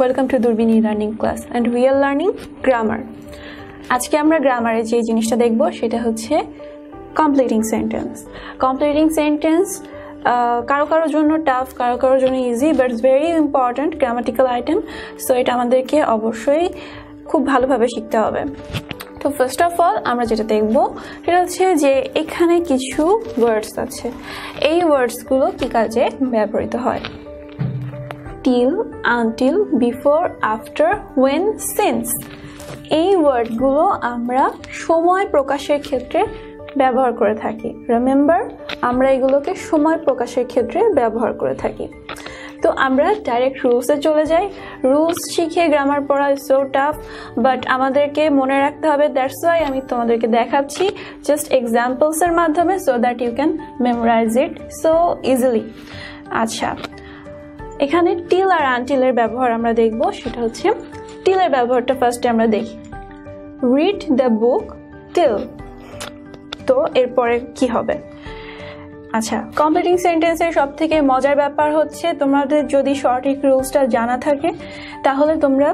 Welcome to দুর্বিনী learning class and we are learning grammar আজকে আমরা গ্রামারে যে জিনিসটা দেখব সেটা হচ্ছে কমপ্লিটিং সেন্টেন্স কমপ্লিটিং সেন্টেন্স কারও কারোর জন্য টাফ কারও কারোর জন্য easy but very important grammatical item so এটা আমাদেরকে অবশ্যই খুব ভালোভাবে শিখতে হবে। তো ফার্স্ট অফ অল আমরা যেটা দেখব, সেটা হচ্ছে যে এখানে কিছু ওয়ার্ডস আছে। এই ওয়ার্ডসগুলো কী কাজে ব্যবহৃত হয়? Till until before after when since এই ওয়ার্ডগুলো আমরা সময় প্রকাশের ক্ষেত্রে ব্যবহার করে থাকি। রিমেম্বার আমরা এগুলোকে সময় প্রকাশের ক্ষেত্রে ব্যবহার করে থাকি। তো আমরা ডাইরেক্ট রুলসে চলে যাই। রুলস শিখে গ্রামার পড়া সো টাফ বাট আমাদেরকে মনে রাখতে হবে দ্যাটস ওয়াই আমি তোমাদেরকে দেখাচ্ছি জাস্ট এক্সাম্পলসের মাধ্যমে so that you can memorize it so easily আচ্ছা এখানে টিল আর আনটিলের ব্যবহার আমরা দেখব, সেটা হচ্ছে টিলের ব্যবহারটা ফার্স্টে আমরা দেখি। রিড দ্য বুক টিল তো এরপরে কি হবে? আচ্ছা কমপ্লিটিং সেন্টেন্সের সব থেকে মজার ব্যাপার হচ্ছে, তোমাদের যদি সঠিক রুলসটা জানা থাকে, তাহলে তোমরা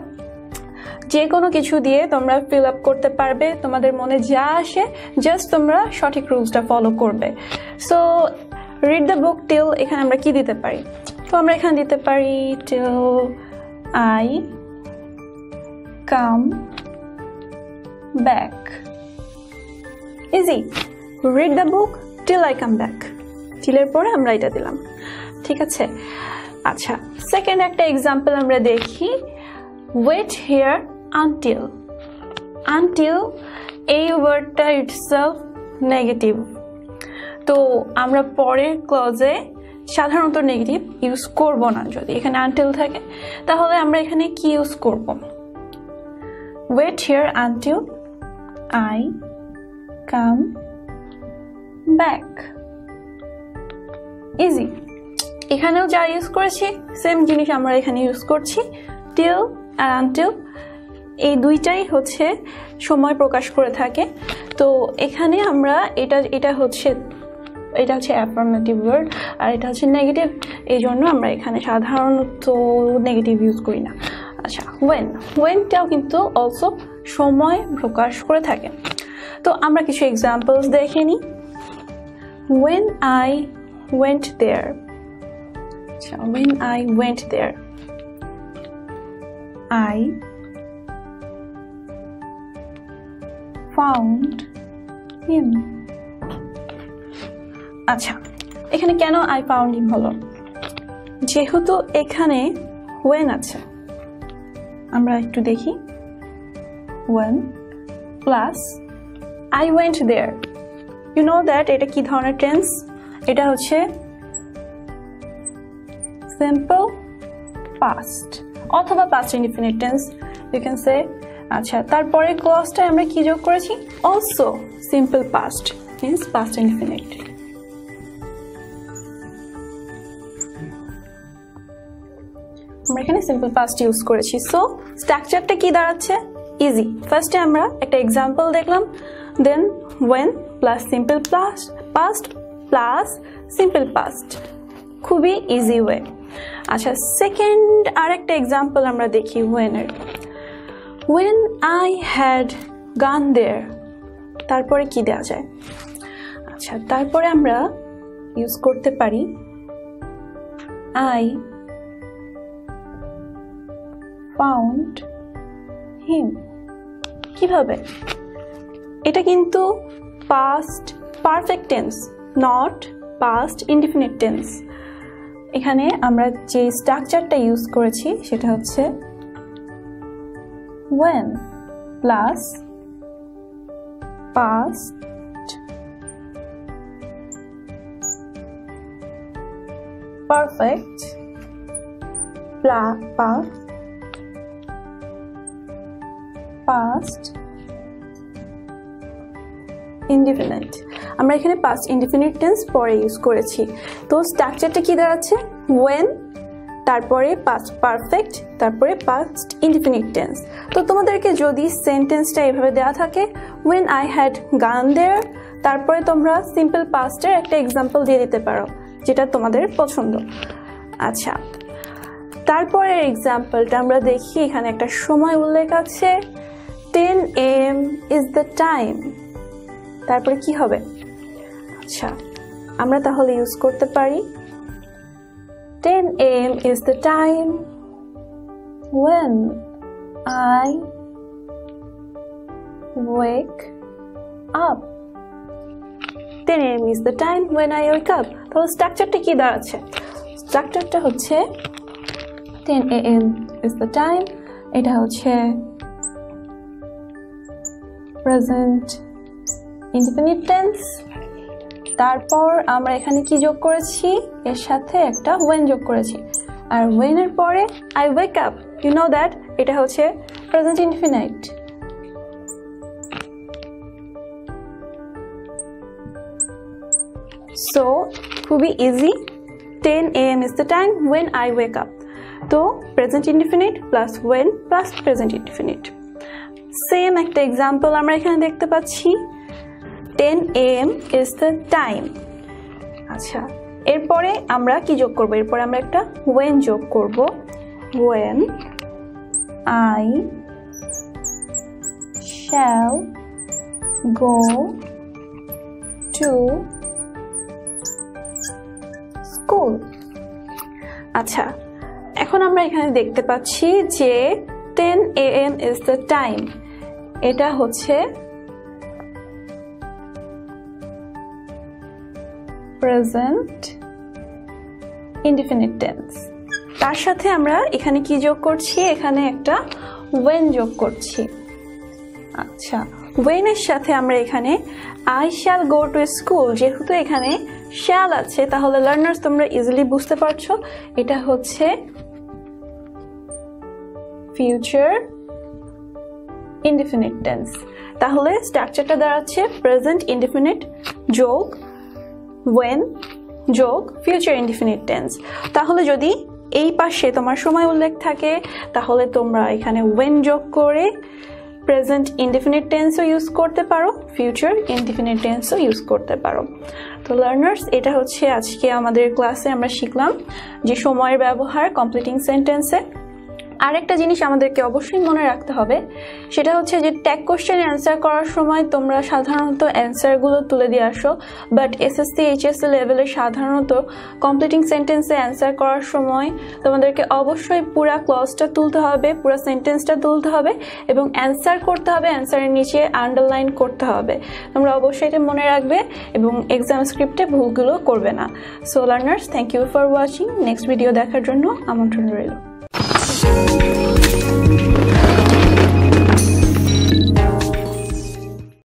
যে কোনো কিছু দিয়ে তোমরা ফিল আপ করতে পারবে। তোমাদের মনে যা আসে জাস্ট তোমরা সঠিক রুলসটা ফলো করবে। So read the book till এখানে আমরা কি দিতে পারি? তো আমরা এখানে দিতে পারি till I come back easy read the book till I come back টিলের পরে আমরা এটা দিলাম। ঠিক আছে? আচ্ছা সেকেন্ড একটা এক্সাম্পল আমরা দেখি। ওয়েট হেয়ার আনটিল আনটিল এই ওয়ার্ডটা ইটসেলফ নেগেটিভ তো আমরা পরের ক্লজে সাধারণত নেগেটিভ ইউজ করব না যদি এখানে আনটিল থাকে, তাহলে আমরা এখানে কি ইউজ করব? Wait here until I come back easy এখানেও যা ইউজ করেছি সেম জিনিস আমরা এখানে ইউজ করছি টিল আর আনটিল এই দুইটাই হচ্ছে সময় প্রকাশ করে থাকে। তো এখানে আমরা এটা এটা হচ্ছে এটা হচ্ছে অ্যাফার্মেটিভ ওয়ার্ড আর এটা হচ্ছে নেগেটিভ এই জন্য আমরা এখানে সাধারণত নেগেটিভ ইউজ করি না। আচ্ছা ওয়েন ওয়েনটাও কিন্তু অলসো সময় প্রকাশ করে থাকে। তো আমরা কিছু এক্সাম্পলস দেখে নিই। ওয়েন আই ওয়েন্ট দেয়ার আচ্ছা when I went there I found him আচ্ছা এখানে কেন আই ফাউন্ড হিম হলো? যেহেতু এখানে ওয়েন আছে। আমরা একটু দেখি। When plus I went there you know that এটা কি ধরনের টেন্স এটা হচ্ছে সিম্পল পাস্ট অথবা past indefinite tense you can say আচ্ছা তারপরে ক্লসটায় আমরা কি যোগ করেছি? Also simple past means past indefinite আমরা এখানে সিম্পল পাস্ট ইউজ করেছি। সো স্ট্রাকচারটা কি দাঁড়াচ্ছে? ইজি ফার্স্টে আমরা একটা এক্সাম্পল দেখলাম। Then when plus simple plus past plus simple past খুবই ইজি ওয়ে আচ্ছা সেকেন্ড আর একটা এক্সাম্পল আমরা দেখি ওয়েনের ওয়েন আই হ্যাড গান দেয়ার তারপরে কি দেওয়া যায়? আচ্ছা তারপরে আমরা ইউজ করতে পারি আই ফাউন্ড হিম কীভাবে? এটা কিন্তু past perfect tense not past indefinite tense এখানে আমরা যে স্ট্রাকচারটা ইউজ করেছি, সেটা হচ্ছে when plus past perfect past past indefinite আমরা এখানে পাস্ট ইনডিফিনিট টেন্স পরে ইউজ করেছি। তো স্ট্রাকচারটা কি দাঁড়াচ্ছে ওয়েন তারপরে পাস্ট পারফেক্ট তারপরে পাস্ট ইনডিফিনিট টেন্স তো তোমাদেরকে যদি সেন্টেন্সটা এভাবে দেওয়া থাকে ওয়েন আই হ্যাড গান দেয়ার তারপরে তোমরা সিম্পল পাস্টের একটা এক্সাম্পল দিয়ে দিতে পারো, যেটা তোমাদের পছন্দ। আচ্ছা তারপরের এক্সাম্পলটা আমরা দেখি, এখানে একটা সময় উল্লেখ আছে। Ten M is the time তারপরে কি হবে? আচ্ছা আমরা তাহলে ইউজ করতে পারি। Ten M is the time when I wake up 10 am is the time when I wake up তাহলে স্ট্রাকচারটা কি দাঁড়াচ্ছে স্ট্রাকচারটা হচ্ছে 10 am is the time এটা হচ্ছে প্রেজেন্ট ইনডিফিনিট টেন্স তারপর আমরা এখানে কি যোগ করেছি? এর সাথে একটা ওয়েন যোগ করেছি। আর ওয়েন এর পরে I wake up you know that এটা হচ্ছে প্রেজেন্ট ইনফিনাইট সো খুবই easy ten A M is the time when I wake up তো present indefinite plus when plus present indefinite same একটা এক্সাম্পল আমরা এখানে দেখতে পাচ্ছি। Ten A M is the time আচ্ছা এরপরে আমরা কি যোগ করব? এরপরে আমরা একটা ওয়েন যোগ করব। When I shall go to school আচ্ছা এখন আমরা এখানে দেখতে পাচ্ছি যে ten A M is the time এটা হচ্ছে প্রেজেন্ট ইনডিফিনিট টেন্স তার সাথে আমরা এখানে কি যোগ করছি? এখানে একটা ওয়েন যোগ করছি। আচ্ছা ওয়েনের সাথে আমরা এখানে I shall go to school যেহেতু এখানে শ্যাল আছে, তাহলে লার্নার্স তোমরা ইজিলি বুঝতে পারছ। এটা হচ্ছে ফিউচার ইনডিফিনিট টেন্স তাহলে স্ট্রাকচারটা দাঁড়াচ্ছে প্রেজেন্ট ইনডিফিনিট যোগ ওয়েন যোগ ফিউচার ইনডিফিনিট টেন্স তাহলে যদি এই পাশে তোমার সময় উল্লেখ থাকে, তাহলে তোমরা এখানে ওয়েন যোগ করে প্রেজেন্ট ইনডিফিনিট টেন্সও ইউজ করতে পারো ফিউচার ইনডিফিনিট টেন্সও ইউজ করতে পারো। তো লার্নার্স এটা হচ্ছে আজকে আমাদের ক্লাসে আমরা শিখলাম যে সময়ের ব্যবহার কমপ্লিটিং সেন্টেন্সে আরেকটা জিনিস আমাদেরকে অবশ্যই মনে রাখতে হবে, সেটা হচ্ছে যে ট্যাগ কোশ্চেন অ্যান্সার করার সময় তোমরা সাধারণত অ্যান্সারগুলো তুলে দিয়ে আসো বাট এসএসসি এইচএসসি লেভেলে সাধারণত কমপ্লিটিং সেন্টেন্সে অ্যান্সার করার সময় তোমাদেরকে অবশ্যই পুরা ক্লজটা তুলতে হবে, পুরো সেন্টেন্সটা তুলতে হবে এবং অ্যান্সার করতে হবে অ্যান্সারের নিচে আন্ডারলাইন করতে হবে। তোমরা অবশ্যই এটা মনে রাখবে এবং এক্সাম স্ক্রিপ্টে ভুলগুলো করবে না। So learners thank you for watching next video দেখার জন্য আমন্ত্রণ রইল। soul.